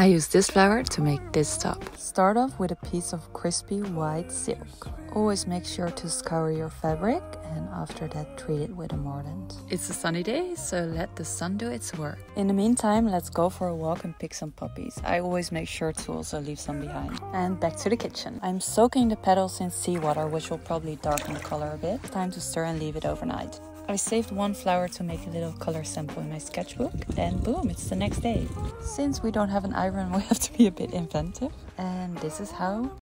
I use this flower to make this top. Start off with a piece of crispy white silk. Always make sure to scour your fabric and after that treat it with a mordant. It's a sunny day, so let the sun do its work. In the meantime, let's go for a walk and pick some poppies. I always make sure to also leave some behind. And back to the kitchen. I'm soaking the petals in seawater, which will probably darken the color a bit. Time to stir and leave it overnight. I saved one flower to make a little color sample in my sketchbook, and boom, it's the next day. Since we don't have an iron, we have to be a bit inventive. And this is how